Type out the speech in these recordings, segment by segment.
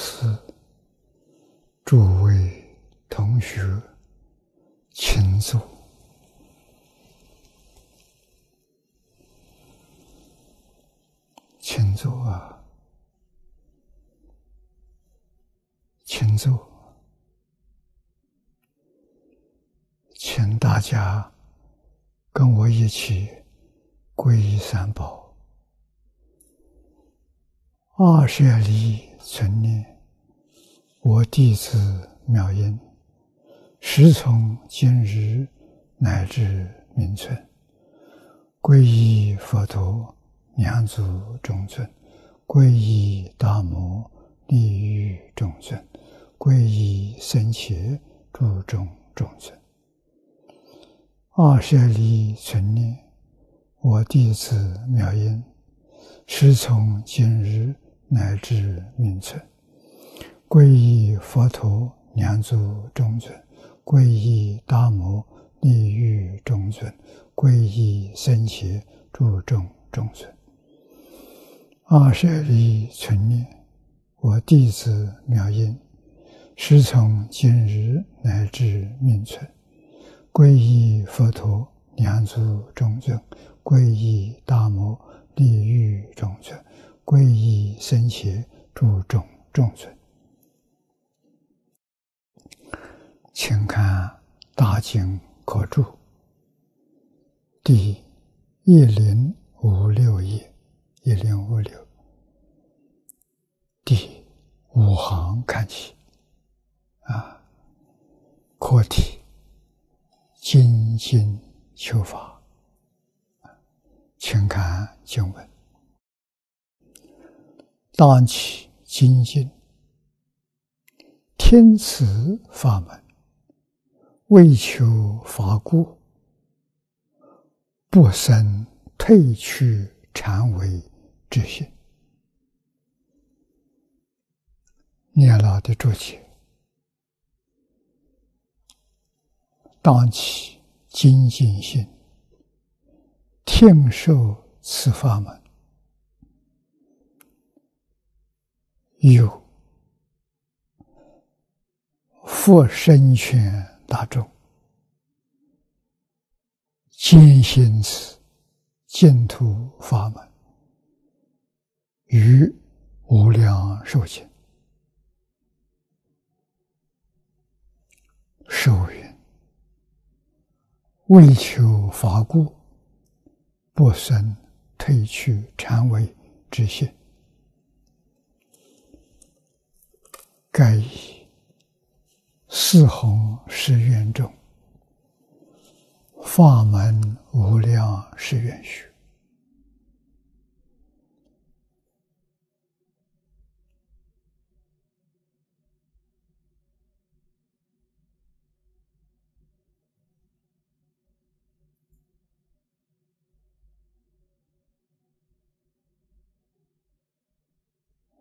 是、诸位同学，请坐，请坐啊，请坐，请大家跟我一起皈依三宝。二舍离存念，我弟子妙音，时从今日乃至明存，皈依佛陀、两祖众尊，皈依大摩利欲众尊，皈依僧伽诸众众尊。二舍离存念，我弟子妙音，时从今日。乃至名存，皈依佛陀、两祖众尊，皈依大摩利欲众尊，皈依僧伽诸众众尊。二舍离存念，我弟子妙音，师从今日乃至命存，皈依佛陀、两祖众尊，皈依大摩利欲众尊。皈依僧伽诸众众尊，请看《大经可注》第一零五六页，一零五六。第五行看起，啊，课题精进求法，请看经文。当起精进，天慈法门，为求法故，不生退去禅为之心。念老的注解：当起精进心，听受此法门。有佛身权大众，坚信此净土法门于无量寿经，寿云为求法故，不生退去禅位之心。盖以四弘誓愿中，法门无量誓愿学。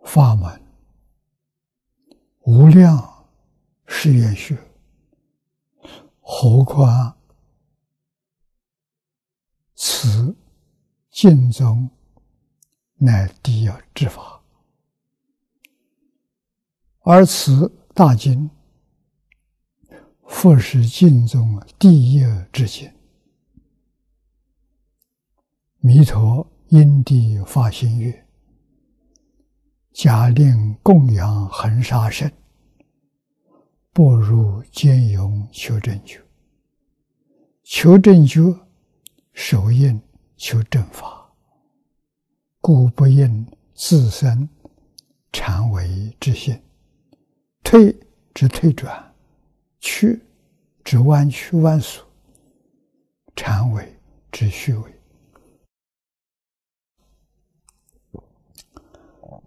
法门。无量誓愿学，何况此经中乃第一之法，而此大经，复是经中第一之经。弥陀因地发心愿。假令供养恒沙圣，不如兼容求正觉。求正觉，首应求正法，故不应自身常为之心。退之退转，去之弯曲弯缩，常为之虚伪。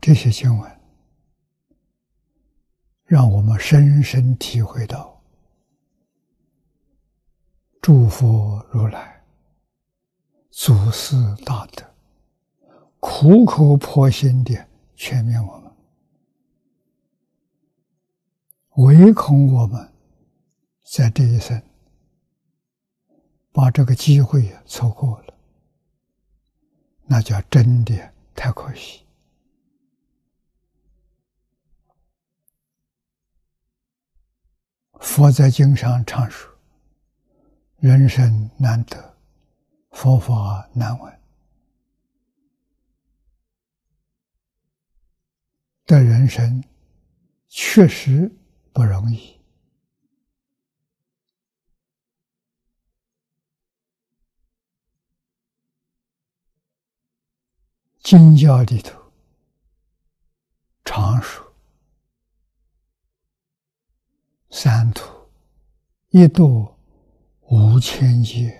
这些经文，让我们深深体会到，诸佛如来祖师大德苦口婆心的劝勉我们，唯恐我们在这一生把这个机会错过了，那叫真的太可惜。佛在经上常说：“人生难得，佛法难闻。”的人生确实不容易。经教里头常说：“三途一度无千劫。”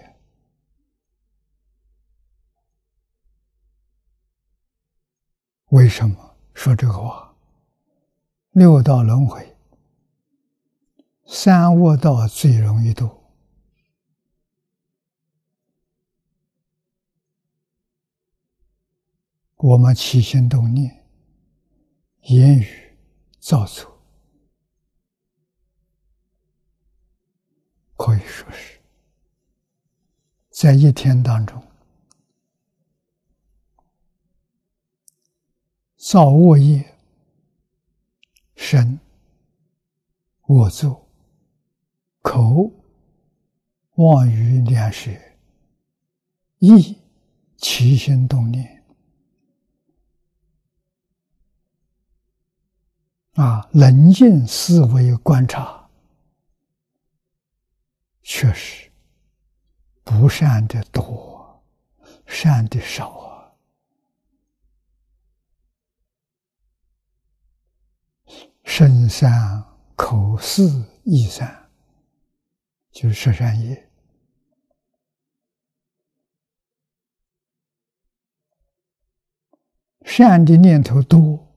为什么说这个话？六道轮回，三恶道最容易度。我们起心动念、言语造作，可以说是，在一天当中造恶业、身、恶作、口、妄语两舌、意、起心动念。啊，冷静思维观察，确实不善的多，善的少啊。身善、口四意善，就是十善业。善的念头多。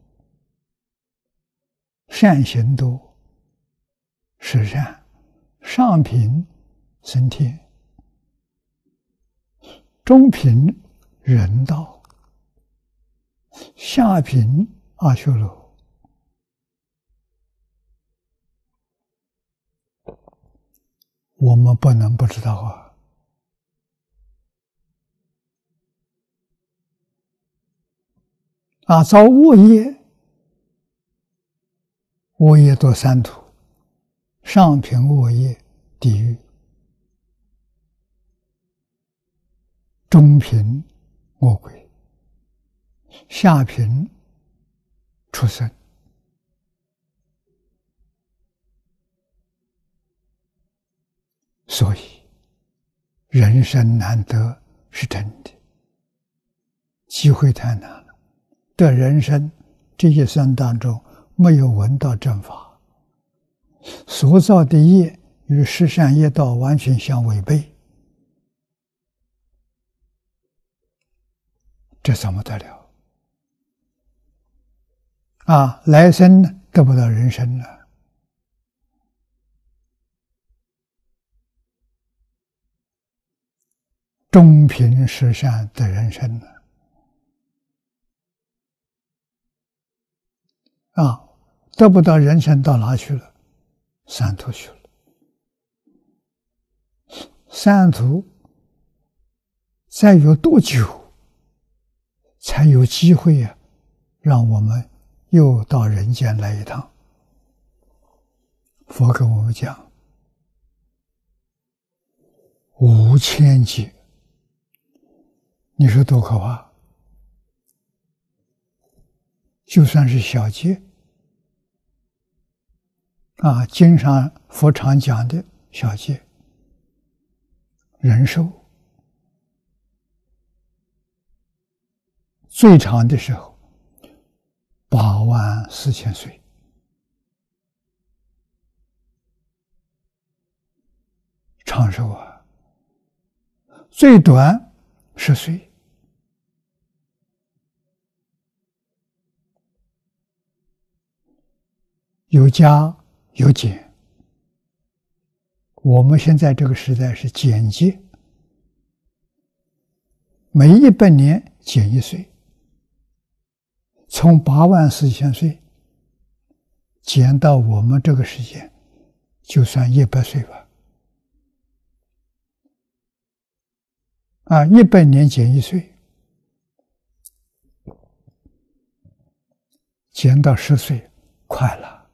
善行多，是善，上品升天，中品人道，下品阿修罗。我们不能不知道啊！啊，造恶业。恶业多三途，上品恶业地狱，中贫恶鬼，下贫出生。所以，人生难得是真的，机会太难了。的人生这一生当中。没有闻到正法，所造的业与十善业道完全相违背，这怎么得了？啊，来生得不到人生了，中平十善的人生呢。啊，得不到人生到哪去了？三途去了。三途再有多久才有机会呀？让我们又到人间来一趟。佛跟我们讲，五千劫，你说多可怕？就算是小劫啊，经常佛常讲的小劫，人寿最长的时候八万四千岁，长寿啊，最短十岁。有加有减，我们现在这个时代是减节，每一百年减一岁，从八万四千岁减到我们这个时间就算一百岁吧。啊一百年减一岁减到十岁快了。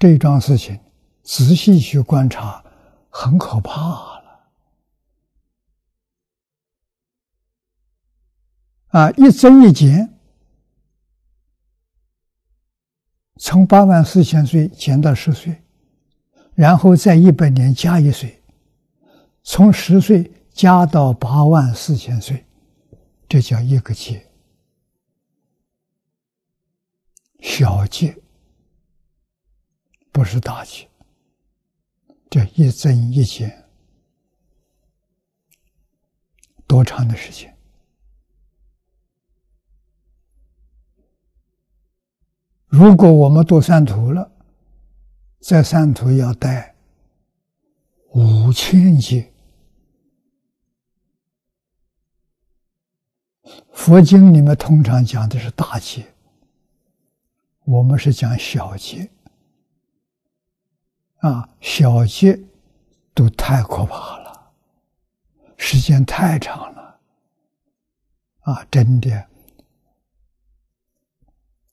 这桩事情仔细去观察很可怕啊。啊，一增一减，从八万四千岁减到十岁，然后再一百年加一岁，从十岁加到八万四千岁，这叫一个劫。小劫不是大劫，这一增一减多长的时间？如果我们度三途了，在三途要待五千劫。佛经里面通常讲的是大劫。我们是讲小劫，啊，小劫都太可怕了，时间太长了，啊，真的。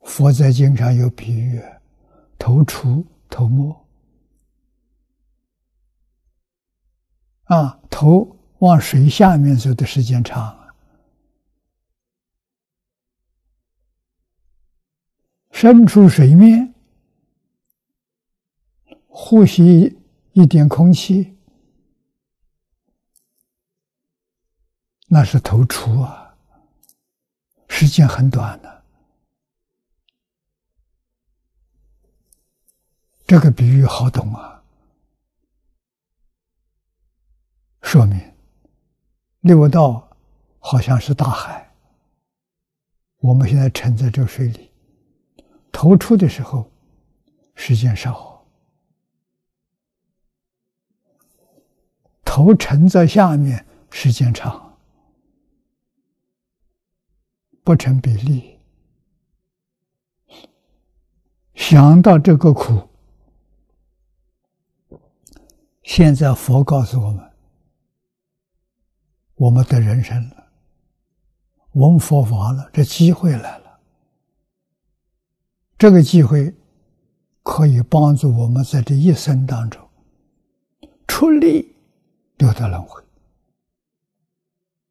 佛在经常有比喻，头出头没，啊，头往水下面走的时间长。伸出水面，呼吸一点空气，那是头出啊，时间很短的。这个比喻好懂啊，说明六道好像是大海，我们现在沉在这水里。头出的时候，时间少；头沉在下面，时间长，不成比例。想到这个苦，现在佛告诉我们：我们的人生了，闻佛法了，这机会来了。这个机会可以帮助我们在这一生当中出力六道轮回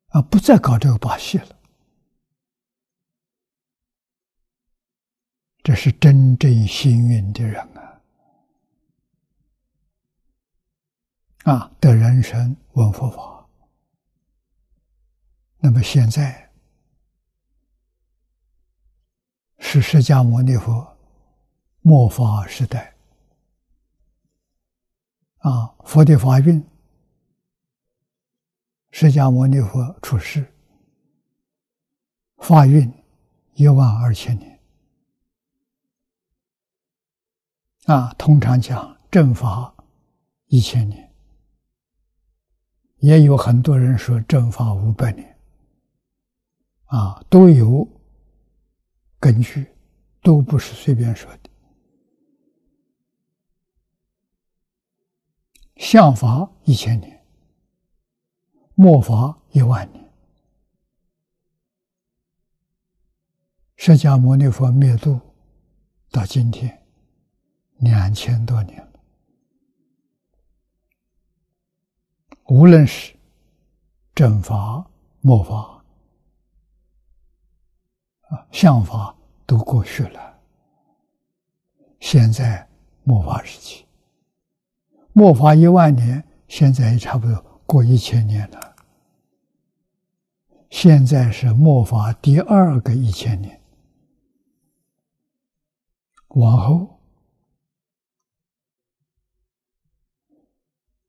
啊，不再搞这个把戏了。这是真正幸运的人啊！啊，得人生闻佛法。那么现在。是释迦牟尼佛末法时代啊，佛的法运，释迦牟尼佛出世，法运一万二千年啊，通常讲正法一千年，也有很多人说正法五百年啊，都有。根据都不是随便说的，相法一千年，末法一万年，释迦牟尼佛灭度到今天两千多年无论是正法、末法。啊，相法都过去了，现在末法时期，末法一万年，现在也差不多过一千年了。现在是末法第二个一千年，往后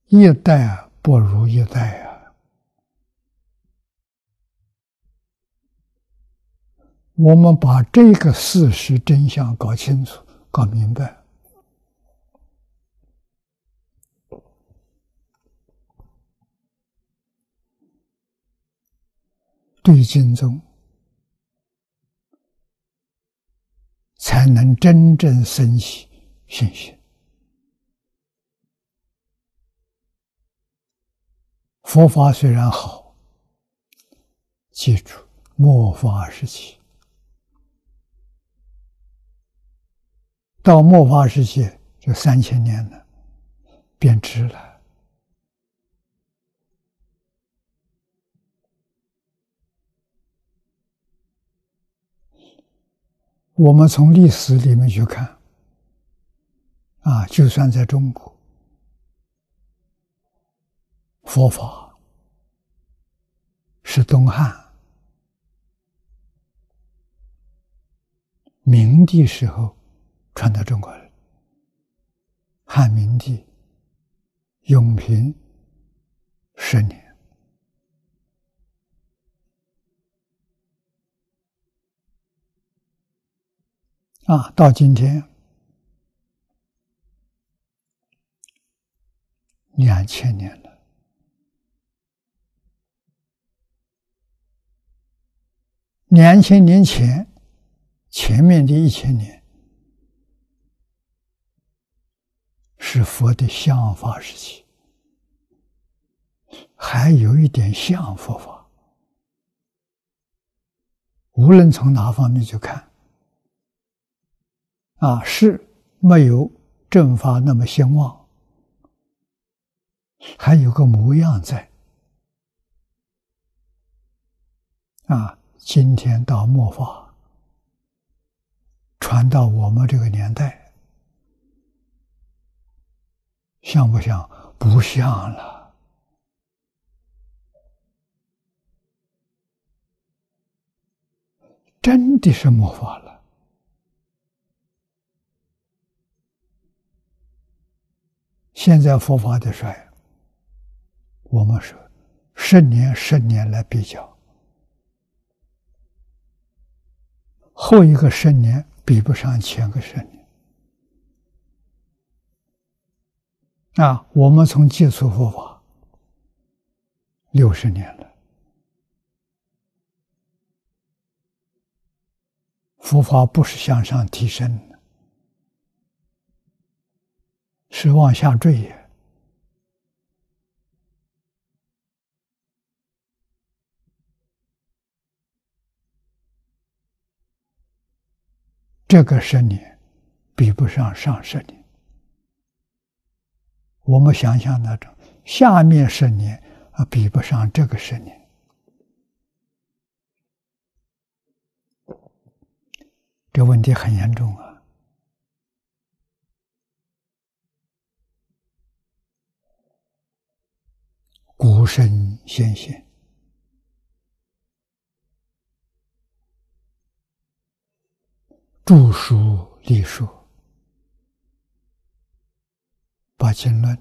一代啊不如一代啊。我们把这个事实真相搞清楚、搞明白，对经中才能真正升起信心。佛法虽然好，记住末法时期。到末法时期，这三千年了，变质了。我们从历史里面去看，啊，就算在中国，佛法是东汉。明帝时候传到中国的，汉明帝永平十年啊，到今天两千年了，两千年前。前面的一千年是佛的相法时期，还有一点像佛法。无论从哪方面去看，啊，是没有正法那么兴旺，还有个模样在。啊，今天到末法。传到我们这个年代，像不像？不像了，真的是魔法了。现在佛法的衰，我们说十年、十年来比较，后一个十年。比不上前个十年啊！我们从接触佛法六十年了，佛法不是向上提升，是往下坠呀。这个十年比不上上十年，我们想想那种下面十年啊，比不上这个十年，这问题很严重啊！孤身先贤。著书立说，把经论。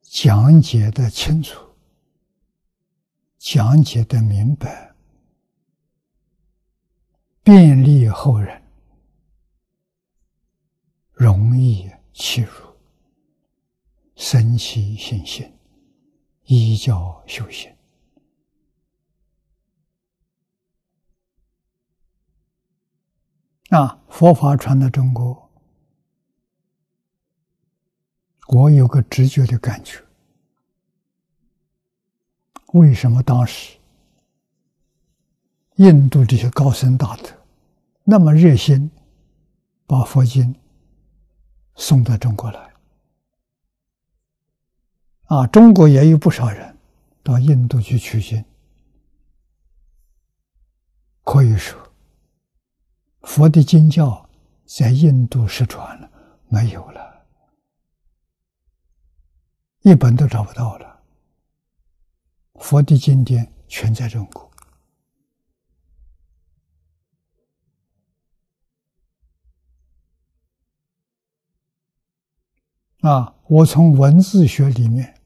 讲解的清楚，讲解的明白，便利后人，容易切入，生起信心。依教修行啊！佛法传到中国，我有个直觉的感觉：为什么当时印度这些高僧大德那么热心，把佛经送到中国来？啊，中国也有不少人到印度去取经。可以说，佛的经教在印度失传了，没有了，一本都找不到了。佛的经典全在中国。啊，我从文字学里面。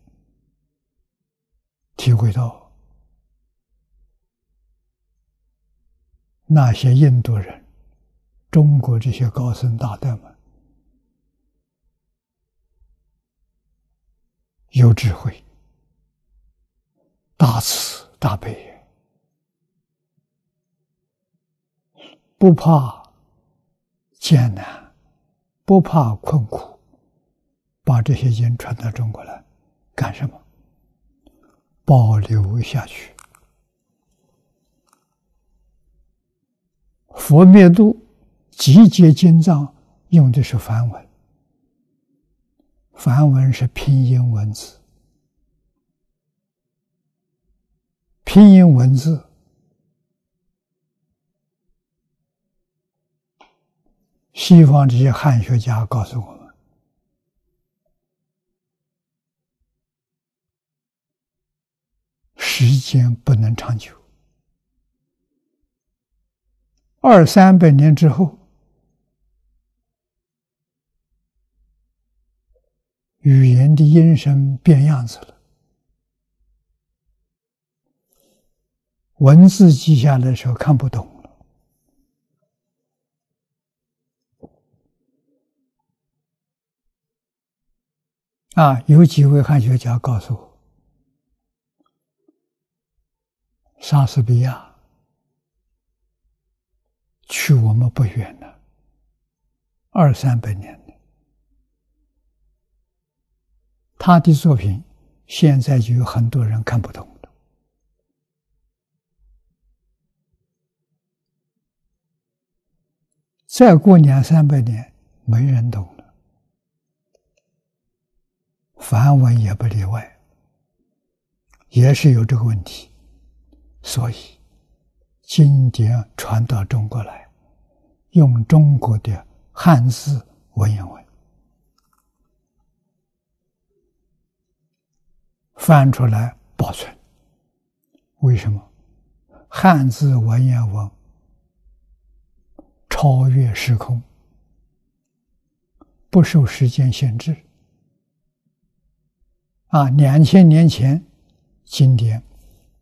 体会到那些印度人、中国这些高僧大德们有智慧、大慈大悲，不怕艰难，不怕困苦，把这些经传到中国来干什么？保留下去。佛灭度集结经藏用的是梵文。梵文是拼音文字。拼音文字西方这些汉学家告诉我时间不能长久，二三百年之后，语言的音声变样子了，文字记下来的时候看不懂。啊，有几位汉学家告诉我，莎士比亚去我们不远了，二三百年的，他的作品现在就有很多人看不懂了。再过两三百年，没人懂了。梵文也不例外，也是有这个问题，所以经典传到中国来，用中国的汉字文言文翻出来保存。为什么？汉字文言文超越时空，不受时间限制。啊，两千年前经典，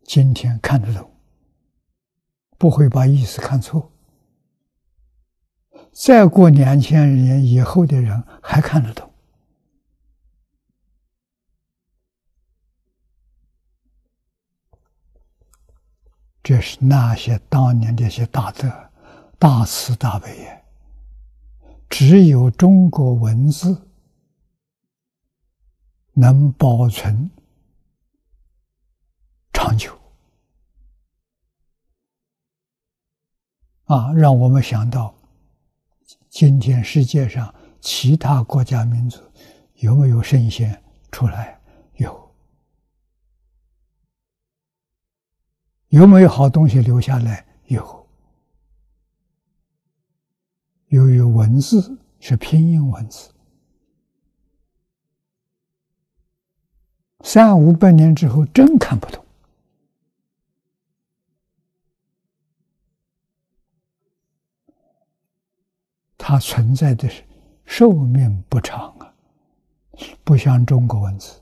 今天看得懂，不会把意思看错。再过两千年以后的人还看得懂，这是那些当年的些大德、大慈大悲。只有中国文字。能保存长久啊！让我们想到，今天世界上其他国家民族有没有圣贤出来？有，有没有好东西留下来？有。由于文字是拼音文字。三五百年之后，真看不懂。它存在的寿命不长啊，不像中国文字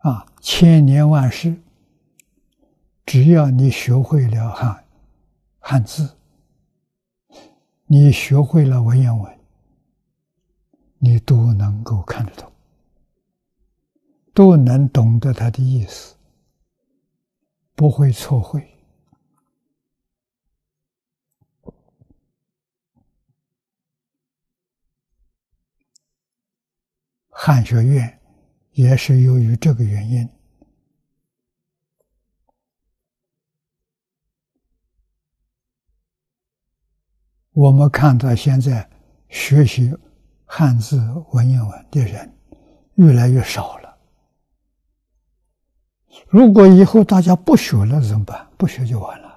啊，千年万世，只要你学会了汉汉字，你学会了文言文，你都能够看得懂。都能懂得他的意思，不会错会。汉学院也是由于这个原因，我们看到现在学习汉字文言文的人越来越少了。如果以后大家不学了怎么办？不学就完了。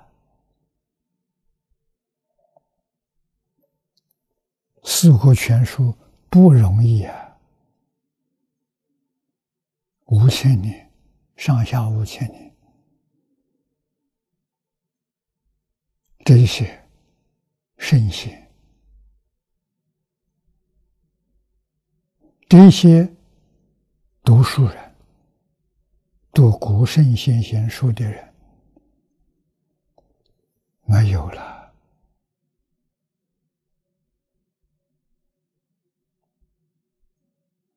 《四库全书》不容易啊，五千年，上下五千年，这些圣贤，这些读书人。读古圣先贤书的人没有了，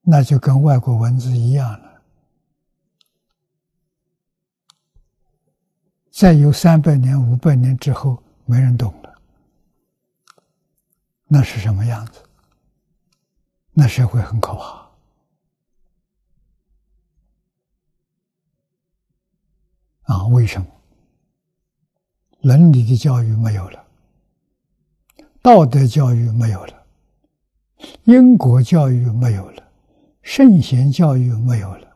那就跟外国文字一样了。再有三百年、五百年之后，没人懂了，那是什么样子？那社会很可怕。啊，为什么伦理的教育没有了？道德教育没有了，因果教育没有了，圣贤教育没有了。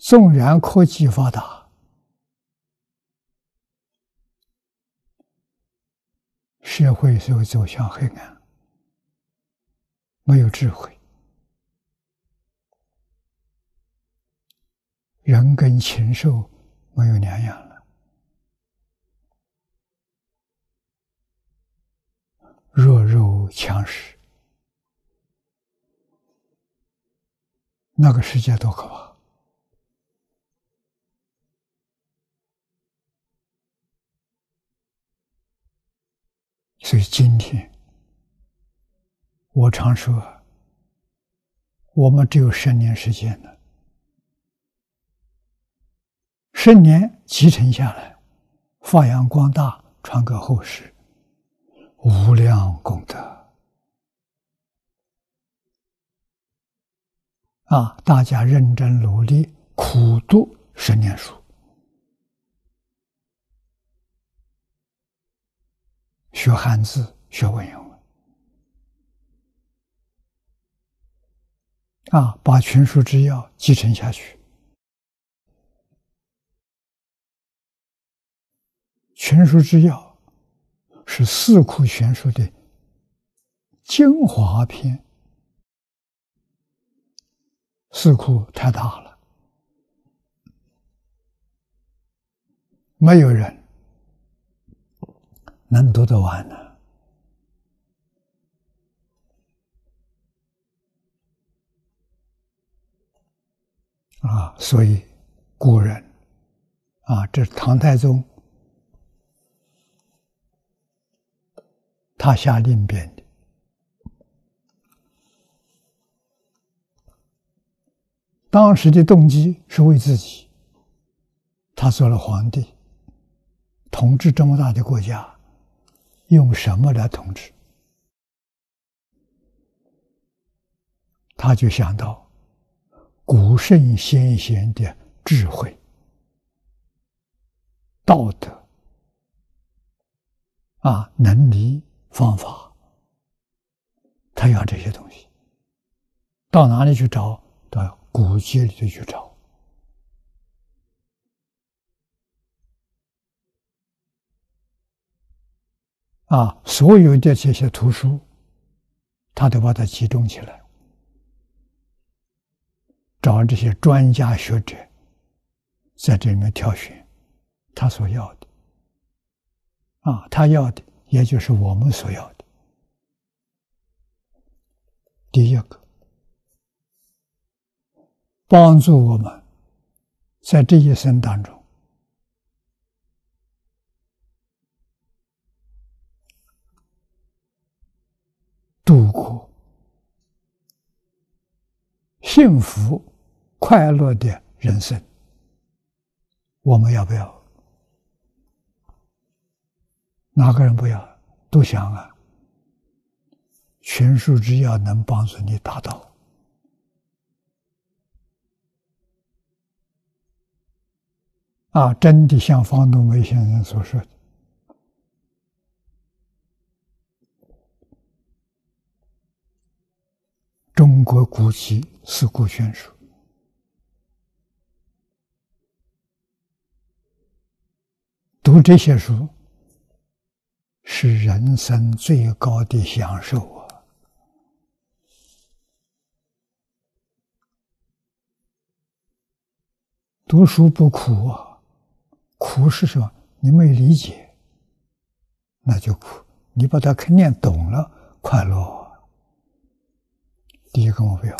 纵然科技发达，社会就会走向黑暗，没有智慧，人跟禽兽没有两样了，弱肉强食，那个世界多可怕！所以今天，我常说，我们只有十年时间了，十年继承下来，发扬光大，传给后世，无量功德啊！大家认真努力，苦读十年书。学汉字，学文言文，啊，把群书之要继承下去。群书之要是四库全书的精华篇，四库太大了，没有人。能读得完呢？啊，所以古人啊，这是唐太宗他下令编的，当时的动机是为自己，他做了皇帝，统治这么大的国家。用什么来统治？他就想到古圣先贤的智慧、道德啊，能力、方法，他要这些东西。到哪里去找？到古籍里头去找。啊，所有的这些图书，他都把它集中起来，找这些专家学者，在这里面挑选他所要的。啊，他要的也就是我们所要的。第一个，帮助我们在这一生当中。度过幸福快乐的人生，我们要不要？哪个人不要？都想啊！全书之要能帮助你达到啊！真的像方东梅先生所说的。中国古籍四库全书，读这些书是人生最高的享受啊！读书不苦啊，苦是什么？你没理解，那就苦；你把它肯念懂了，快乐。第一个目标，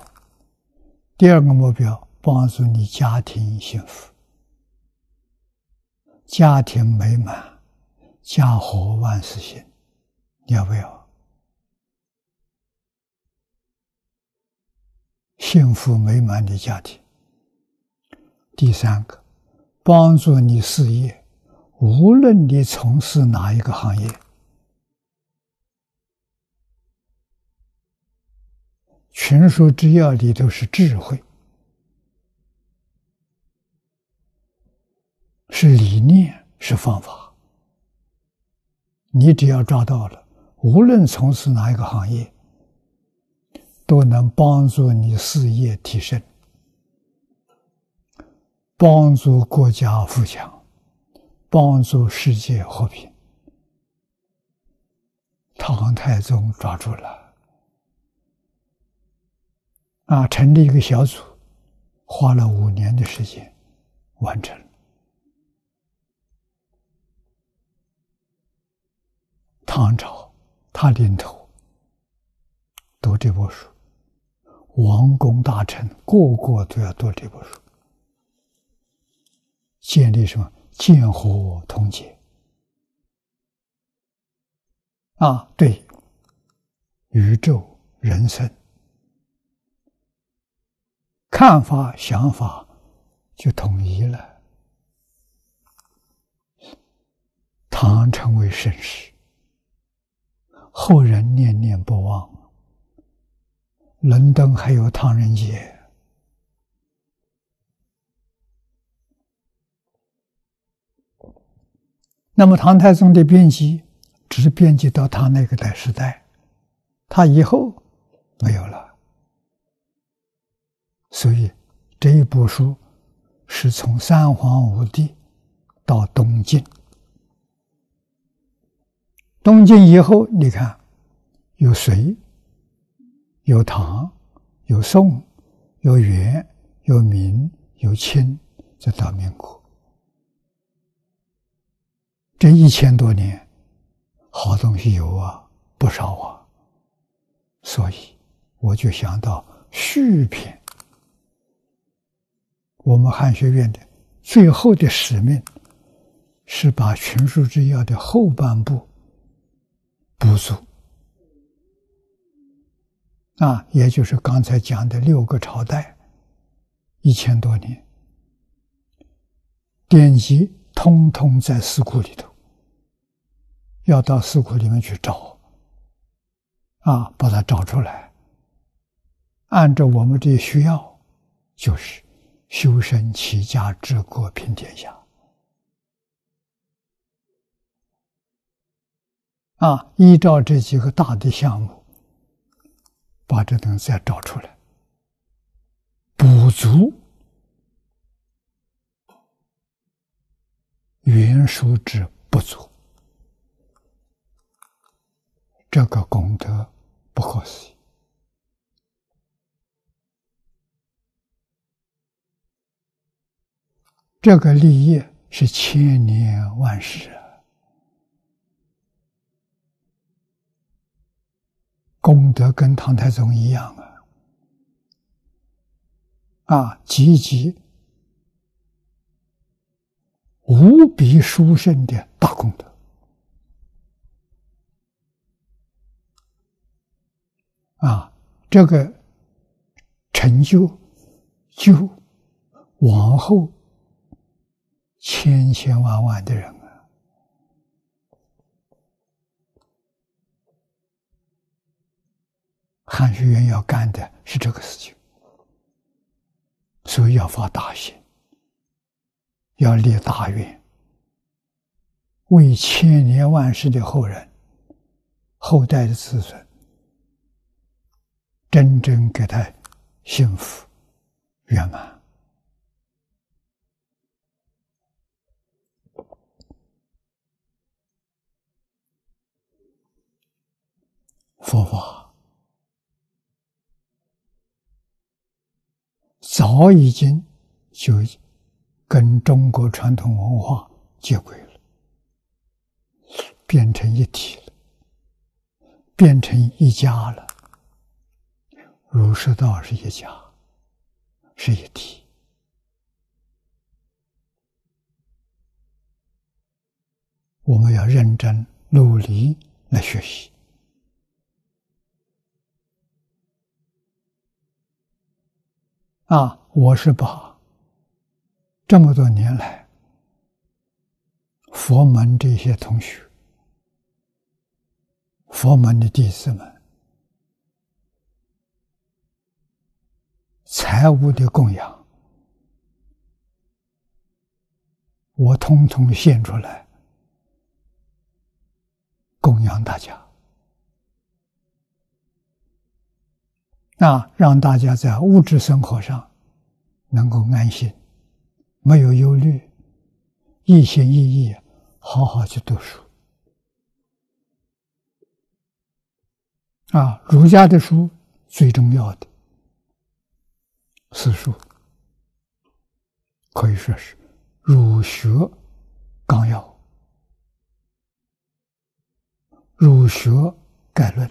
第二个目标，帮助你家庭幸福、家庭美满、家和万事兴，你要不要？幸福美满的家庭。第三个，帮助你事业，无论你从事哪一个行业。群书之要里头是智慧，是理念，是方法。你只要抓到了，无论从事哪一个行业，都能帮助你事业提升，帮助国家富强，帮助世界和平。唐太宗抓住了，啊，成立一个小组，花了五年的时间完成。唐朝，他领头读这部书，王公大臣个个都要读这部书，建立什么建和同结啊？对，宇宙人生看法想法就统一了，唐成为盛世。后人念念不忘。伦敦还有唐人街，那么唐太宗的编辑只是编辑到他那个代时代，他以后没有了。所以这一部书是从三皇五帝到东晋。东晋以后，你看，有隋，有唐，有宋，有元，有明，有清，再到民国，这一千多年，好东西有啊，不少啊。所以，我就想到续篇，我们汉学院的最后的使命，是把《群书之要》的后半部。补足啊，也就是刚才讲的六个朝代，一千多年，典籍通通在四库里头，要到四库里面去找啊，把它找出来，按照我们这需要，就是修身齐家治国平天下。啊，依照这几个大的项目，把这东西再找出来，补足原书之不足，这个功德不可思议。这个立业是千年万世。功德跟唐太宗一样啊，啊，积极无比殊胜的大功德啊！这个成就，就往后千千万万的人啊。汉学院要干的是这个事情，所以要发大心，要立大愿，为千年万世的后人、后代的子孙，真正给他幸福圆满。佛法。早已经就跟中国传统文化接轨了，变成一体了，变成一家了。儒释道是一家，是一体。我们要认真努力来学习。啊！我是把这么多年来佛门这些同学、佛门的弟子们财物的供养，我通通献出来供，养大家，啊，让大家在物质生活上能够安心，没有忧虑，一心一意好好去读书。啊，儒家的书最重要的四书，可以说是儒学纲要。儒学概论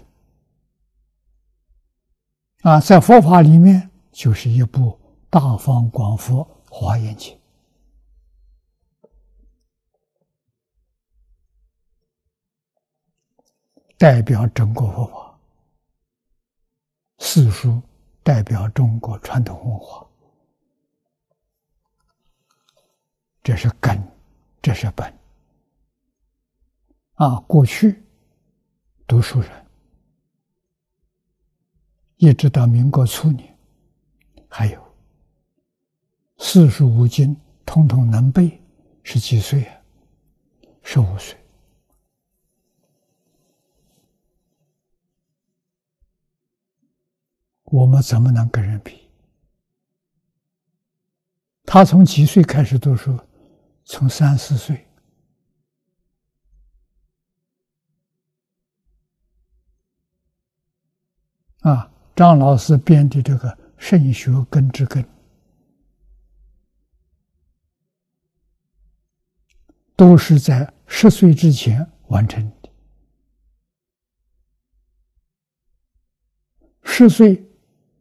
啊，在佛法里面就是一部大方广佛华严经，代表整个佛法；四书代表中国传统文化，这是根，这是本啊，过去。读书人，一直到民国初年，还有四书五经通通能背，是几岁啊？十五岁。我们怎么能跟人比？他从几岁开始读书？从三四岁。啊，张老师编的这个《圣学根之根》，都是在十岁之前完成的。十岁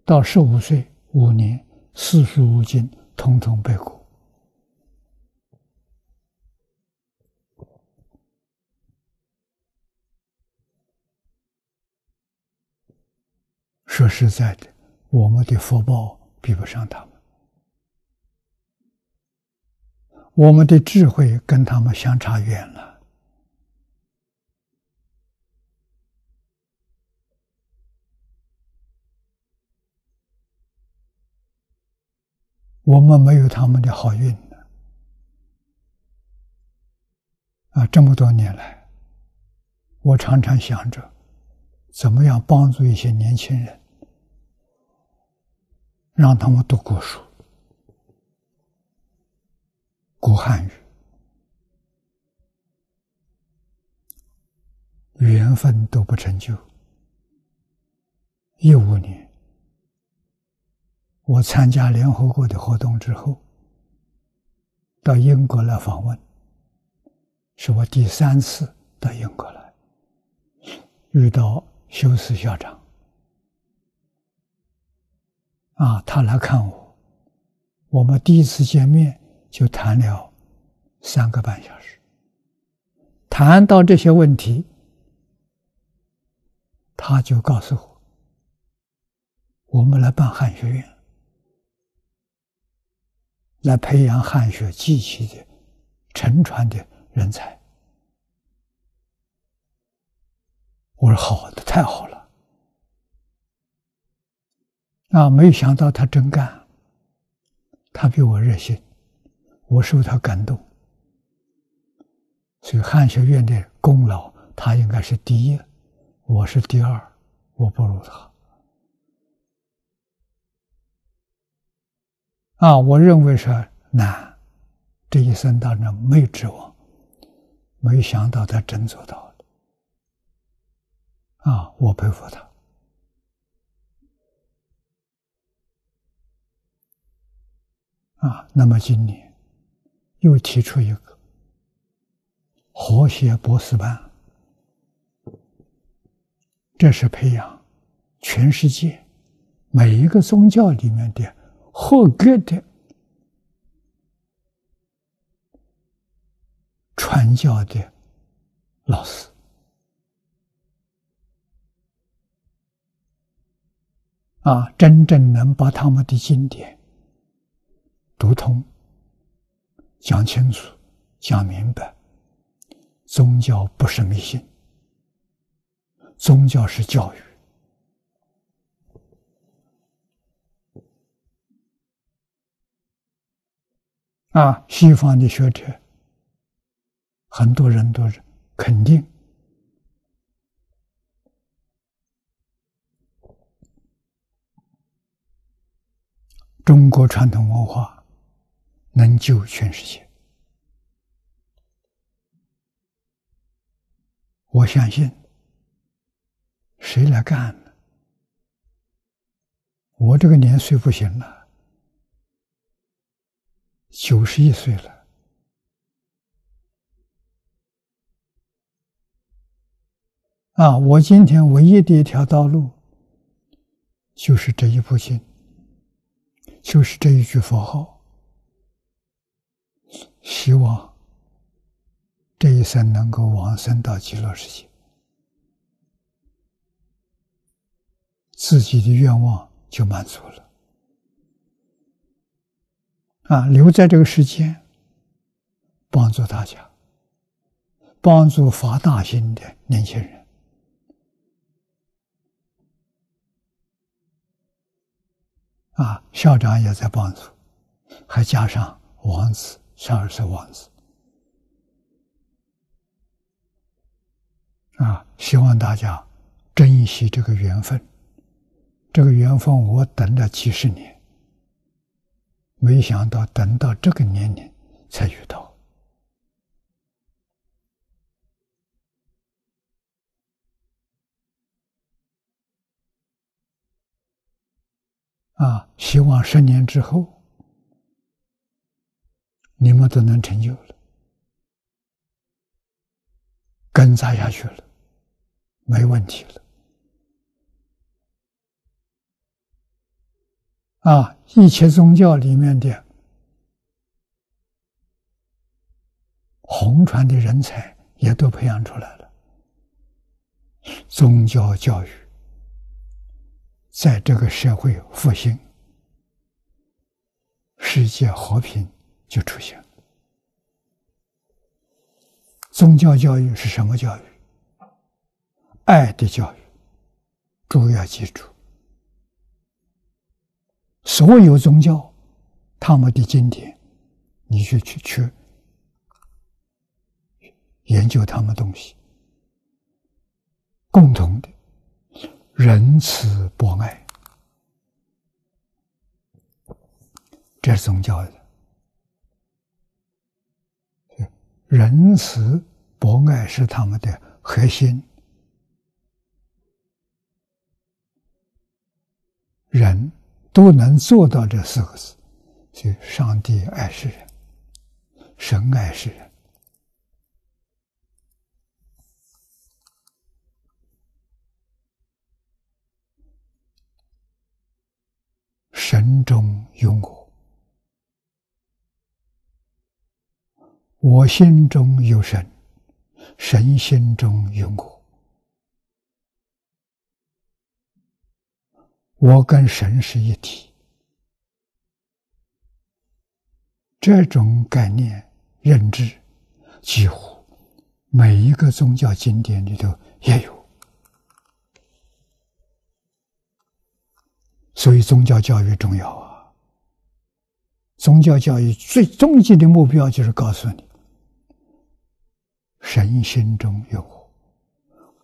到十五岁五年，四书五经统统背过。说实在的，我们的福报比不上他们，我们的智慧跟他们相差远了。我们没有他们的好运呢。啊，这么多年来，我常常想着，怎么样帮助一些年轻人。让他们读过书，古汉语，缘分都不成就。一五年，我参加联合国的活动之后，到英国来访问，是我第三次到英国来，遇到修斯校长。啊，他来看我，我们第一次见面就谈了三个半小时，谈到这些问题，他就告诉我，我们来办汉学院，来培养汉学机器的沉船的人才。我说好的，太好了。啊！没有想到他真干，他比我热心，我受他感动。所以汉学院的功劳，他应该是第一，我是第二，我不如他。啊，我认为是难，这一生当中没有指望，没想到他真做到了。啊，我佩服他。啊，那么今年又提出一个和谐博士班，这是培养全世界每一个宗教里面的合格的传教的老师啊，真正能把他们的经典。读通讲清楚讲明白宗教不是迷信宗教是教育。啊西方的学者很多人都是肯定中国传统文化能救全世界。我相信，谁来干呢？我这个年岁不行了，九十一岁了。啊！我今天唯一的一条道路，就是这一部经，就是这一句佛号。希望这一生能够往生到极乐世界，自己的愿望就满足了。啊，留在这个世间，帮助大家，帮助发大心的年轻人。啊，校长也在帮助，还加上王子，十二岁王子。啊，希望大家珍惜这个缘分。这个缘分我等了几十年，没想到等到这个年龄才遇到。啊！希望十年之后，你们都能成就了，根扎下去了，没问题了。啊！一切宗教里面的红传的人才也都培养出来了，宗教教育。在这个社会复兴，世界和平就出现。宗教教育是什么教育？爱的教育。诸位要记住，所有宗教他们的经典，你去去去研究他们东西，共同的。仁慈博爱，这是宗教的。仁慈博爱是他们的核心。人都能做到这四个字，就上帝爱世人，神爱世人。神中有我，我心中有神，神心中有我，我跟神是一体。这种概念认知，几乎每一个宗教经典里头也有。所以，宗教教育重要啊！宗教教育最终极的目标就是告诉你：神心中有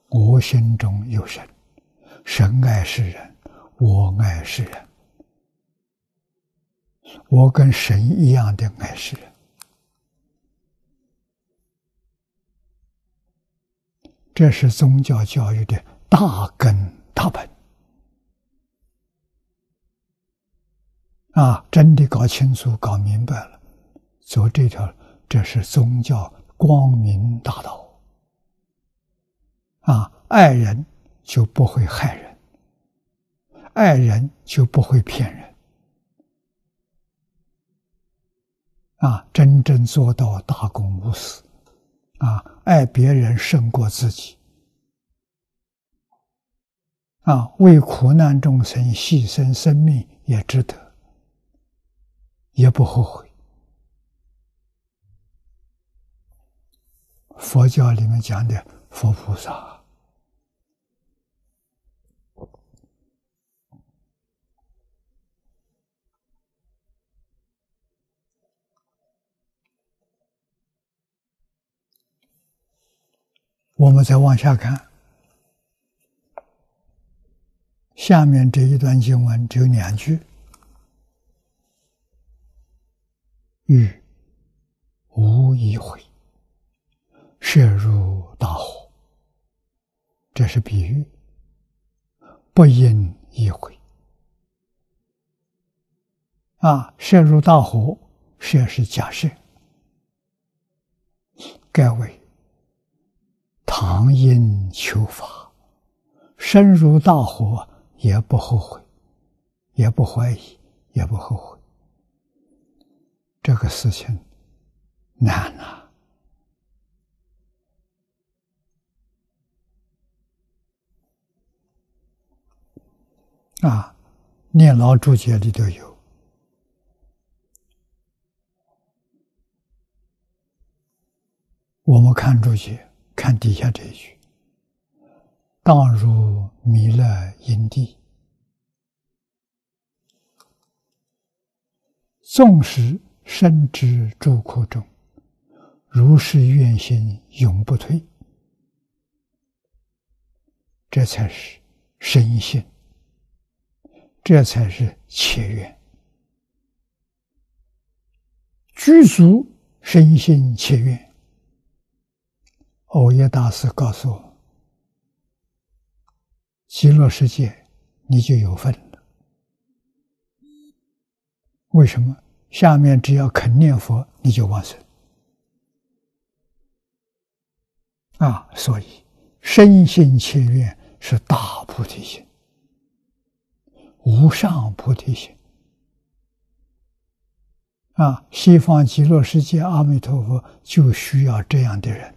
我，我心中有神，神爱世人，我爱世人，我跟神一样的爱世人。这是宗教教育的大根大本。啊，真的搞清楚、搞明白了，走这条，这是宗教光明大道。啊，爱人就不会害人，爱人就不会骗人。啊，真正做到大公无私，啊，爱别人胜过自己，啊，为苦难众生牺牲生命也值得。也不后悔。佛教里面讲的佛菩萨，我们再往下看，下面这一段经文只有两句。欲无一回，射入大火。这是比喻，不应一回。啊，射入大火，射是假设，该为唐因求法，深入大火也不后悔，也不怀疑，也不后悔。这个事情难啊！啊，念老注解里头有。我们看注解，看底下这一句：“当如弥勒因地，纵使身之诸苦中，如是愿心永不退。”这才是深信，这才是切愿。具足身心切愿。欧耶大师告诉我：“极乐世界，你就有份了。为什么？下面只要肯念佛，你就往生。啊，所以身心切愿是大菩提心，无上菩提心。啊，西方极乐世界阿弥陀佛就需要这样的人。”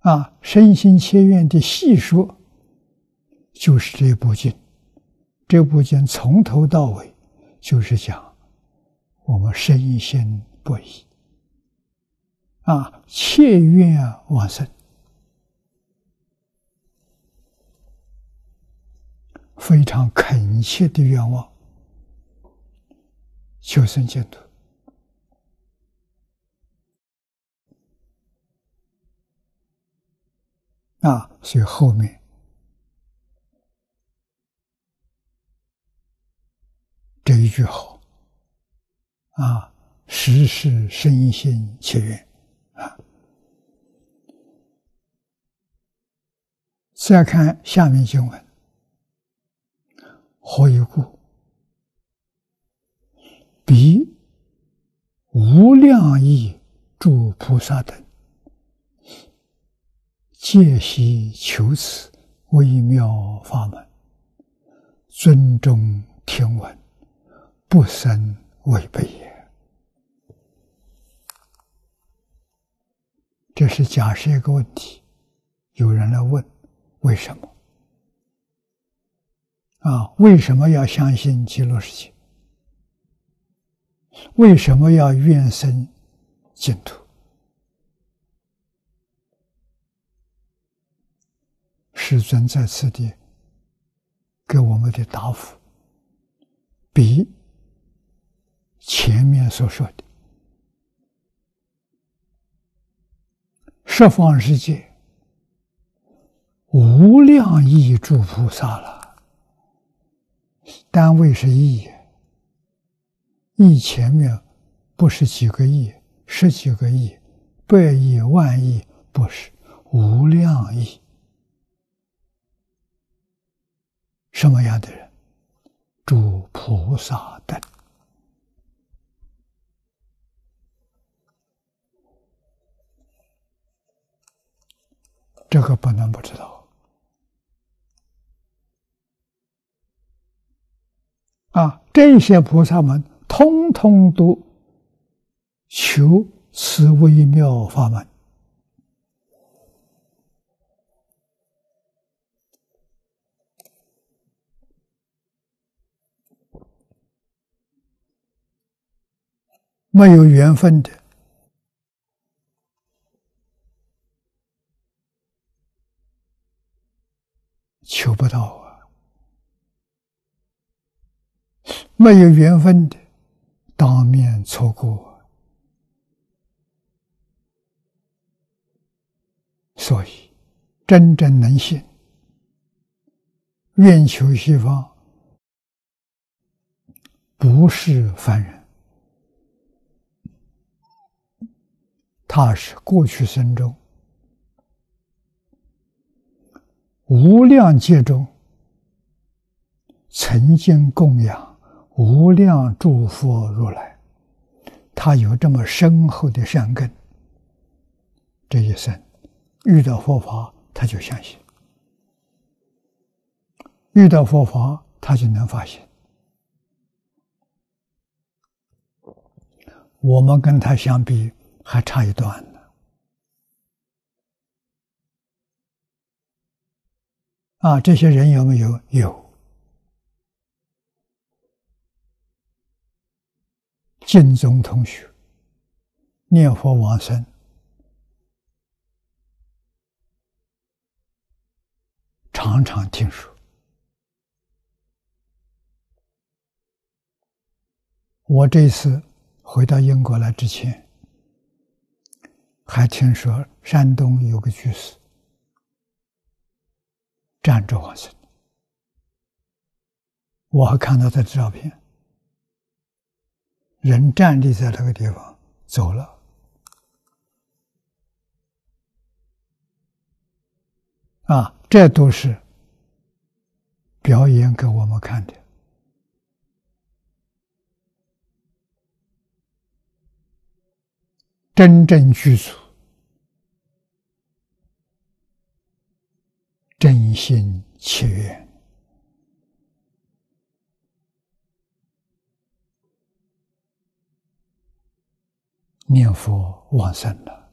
啊，身心切愿的细说，就是这部经。这部经从头到尾就是讲我们身心不移，啊，切愿往生，非常恳切的愿望，求生净土。啊，所以后面这一句好啊，时时身心切愿啊。再看下面经文，何以故？彼无量亿诸菩萨等。戒悉求此微妙法门，尊重听闻，不生违背也。这是假设一个问题，有人来问：为什么？啊，为什么要相信极乐世界？为什么要愿生净土？世尊在此地给我们的答复，比前面所说的十方世界无量亿诸菩萨了，单位是亿，亿前面不是几个亿、十几个亿、百亿、万亿，不是无量亿。什么样的人？诸菩萨等，这个不能不知道啊！这些菩萨们，通通都求此微妙法门。没有缘分的，求不到啊！没有缘分的，当面错过。所以，真正能信、愿求西方，不是凡人，他是过去生中无量劫中曾经供养无量诸佛如来，他有这么深厚的善根，这一生遇到佛法，他就相信。遇到佛法，他就能发现。我们跟他相比还差一段呢。啊，这些人有没有？有。净宗同学念佛往生，常常听说。我这次回到英国来之前，还听说山东有个居士站着往生，我还看到他的照片，人站立在那个地方走了，啊，这都是表演给我们看的。真正具足，真心切愿，念佛往生了，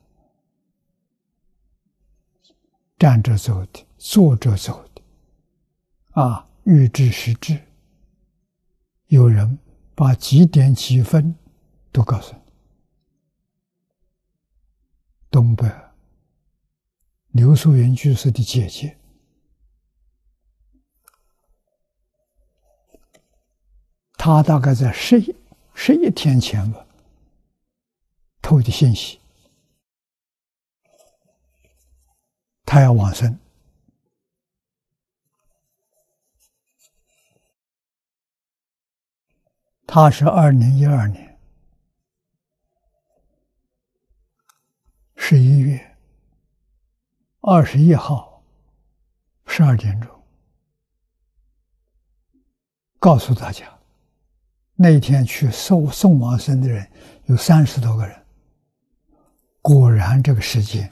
站着走的，坐着走的，啊，欲知时至，有人把几点几分都告诉你。东北刘素云居士的姐姐，他大概在十一十一天前吧，透的信息，他要往生，他是二零一二年。十一月二十一号十二点钟，告诉大家，那天去送送往生的人有三十多个人。果然，这个时间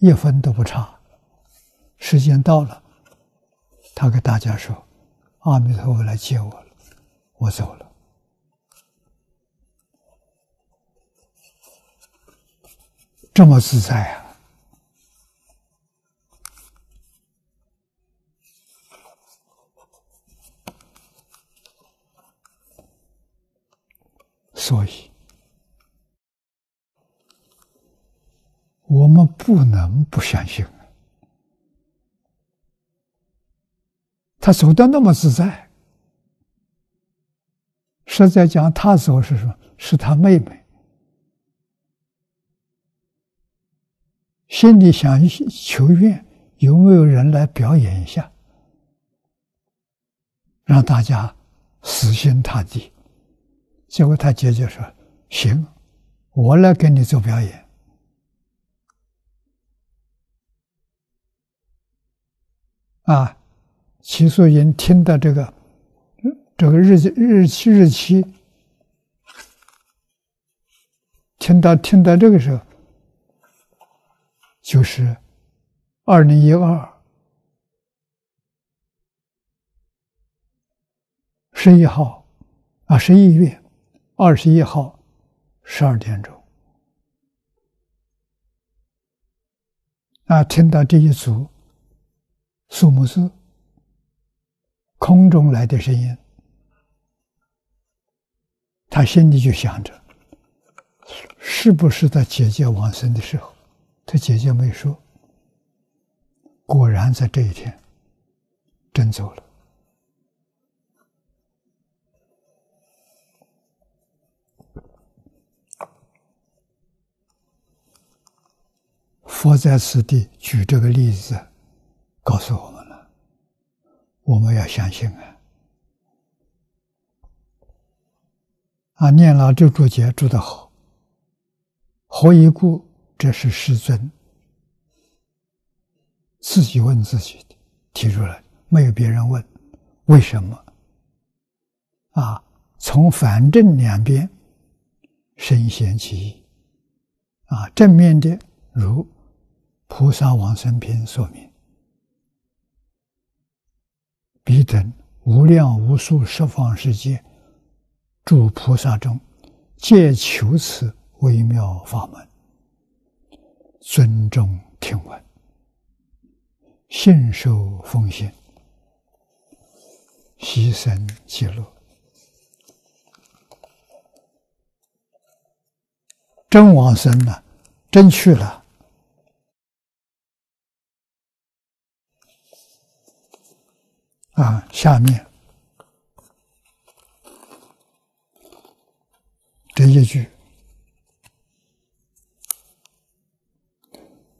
一分都不差。时间到了，他给大家说：“阿弥陀佛来接我了，我走了。”这么自在啊！所以，我们不能不相信。他走的那么自在，实在讲，他走是什么？是他妹妹。心里想求愿，有没有人来表演一下，让大家死心塌地？结果他姐姐说：“行，我来给你做表演。”啊，齐素英听到这个这个日期日期日期，听到听到这个时候。就是二零一二十一号啊，十一月二十一号十二点钟啊，听到这一组数目字空中来的声音，他心里就想着，是不是在姐姐往生的时候？他姐姐没说，果然在这一天，真走了。佛在此地举这个例子，告诉我们了：我们要相信啊！啊，念了就注解注得好，何以故？这是师尊自己问自己的，提出来，没有别人问，为什么？啊，从反正两边深显其意。啊，正面的如《菩萨往生篇》说明，彼等无量无数十方世界诸菩萨中，皆求此微妙法门，尊重听闻，信受奉献，牺牲极乐。真往生了，真去了。啊，下面。这一句，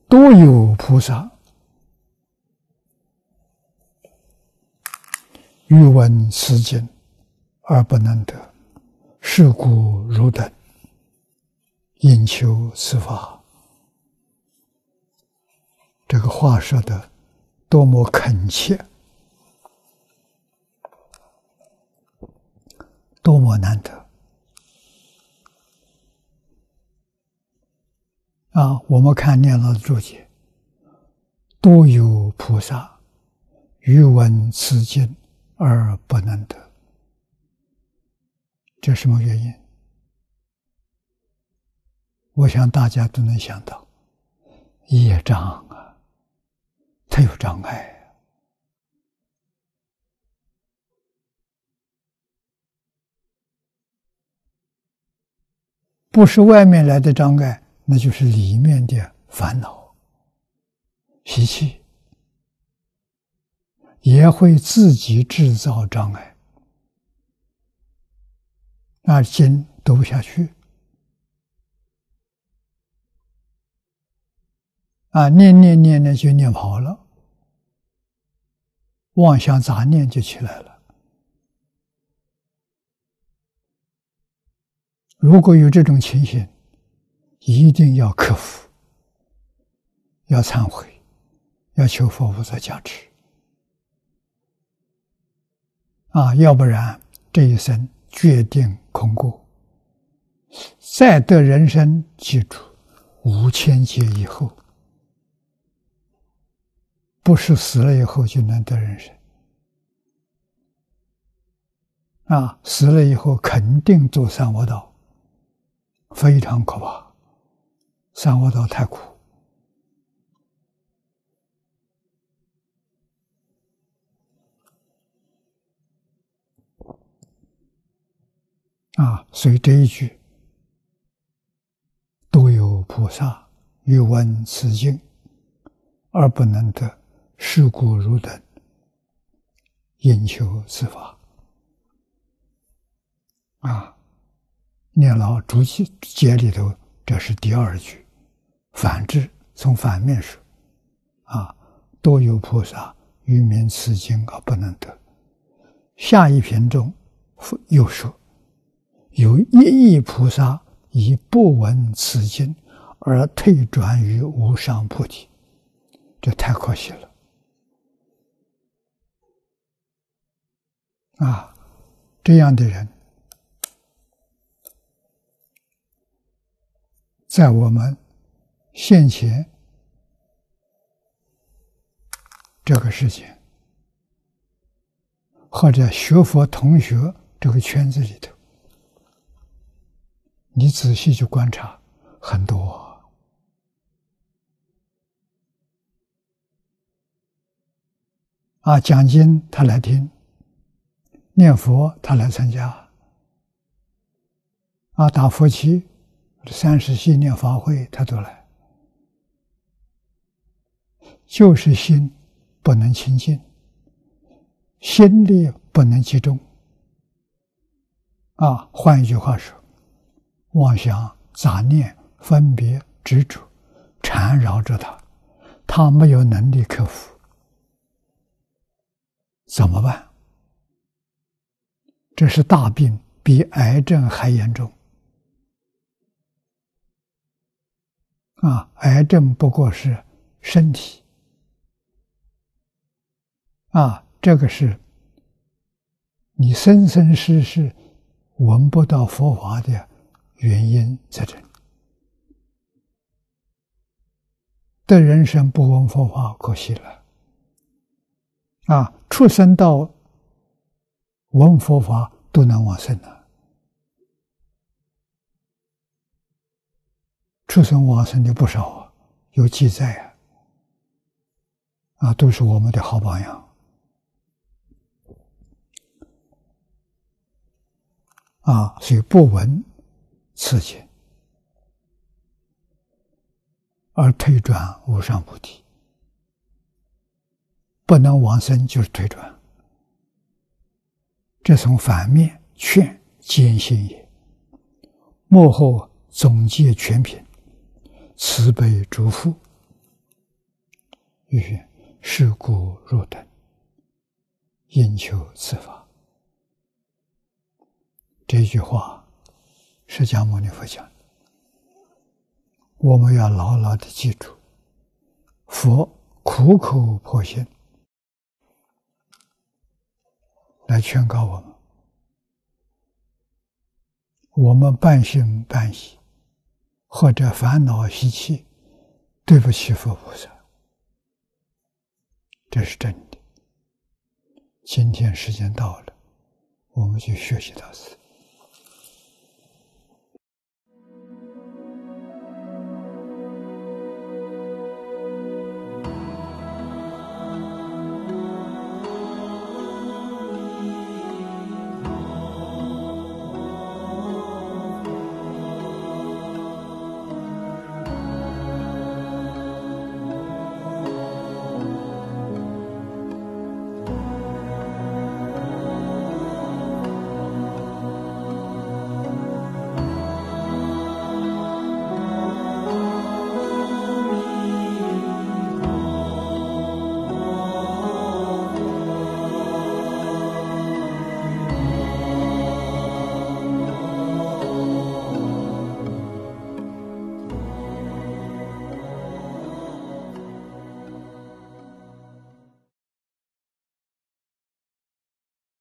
多有菩萨。欲闻此经而不能得，是故汝等。应求此法，这个话说的多么恳切，多么难得啊！我们看念老的注解，多有菩萨欲闻此经而不能得，这什么原因？我想大家都能想到，业障啊，它有障碍，不是外面来的障碍，那就是里面的烦恼、习气，也会自己制造障碍，那经读不下去。啊，念念念念就念跑了，妄想杂念就起来了。如果有这种情形，一定要克服，要忏悔，要求佛菩萨加持。啊，要不然这一生决定空过，再得人生，记住五千劫以后。不是死了以后就能得人生啊！死了以后肯定走三恶道，非常可怕。三恶道太苦啊！所以这一句都有菩萨欲闻此经而不能得。是故如等，应求此法。啊，念老主解解里头，这是第二句。反之，从反面说，啊，多有菩萨欲明此经而不能得。下一篇中又说，有一亿菩萨以不闻此经而退转于无上菩提，这太可惜了。啊，这样的人，在我们现前这个世界，或者学佛同学这个圈子里头，你仔细去观察，很多啊，讲经他来听。念佛，他来参加啊！打佛七、三十系念法会，他都来。就是心不能清净，心力不能集中啊！换一句话说，妄想、杂念、分别、执着缠绕着他，他没有能力克服怎么办？这是大病，比癌症还严重。啊，癌症不过是身体。啊，这个是你生生世世闻不到佛法的原因在这里。的人生不闻佛法，可惜了。啊，出生到闻佛法都能往生了，出生往生的不少啊，有记载啊，啊，都是我们的好榜样。啊，所以不闻此经。而退转无上菩提，不能往生就是退转。这从反面劝坚信也。幕后总结全品，慈悲祝福，欲是故入等，应求此法。这句话，释迦牟尼佛讲。我们要牢牢的记住，佛苦口婆心来劝告我们，我们半信半疑或者烦恼习气，对不起佛菩萨，这是真的。今天时间到了，我们就学习到此。